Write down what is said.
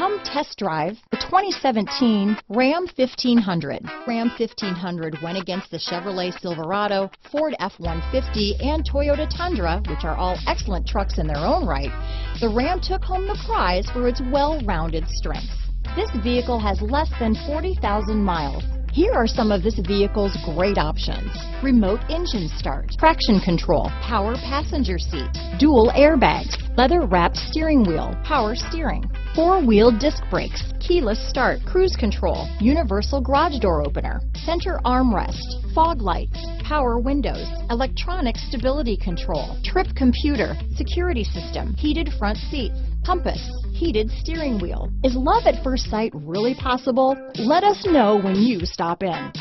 Come test drive the 2017 Ram 1500. Ram 1500 went against the Chevrolet Silverado, Ford F-150, and Toyota Tundra, which are all excellent trucks in their own right. The Ram took home the prize for its well-rounded strengths. This vehicle has less than 40,000 miles. Here are some of this vehicle's great options. Remote engine start, traction control, power passenger seat, dual airbags, leather wrapped steering wheel, power steering, four-wheel disc brakes, keyless start, cruise control, universal garage door opener, center armrest, fog lights, power windows, electronic stability control, trip computer, security system, heated front seats, compass, heated steering wheel. Is love at first sight really possible? Let us know when you stop in.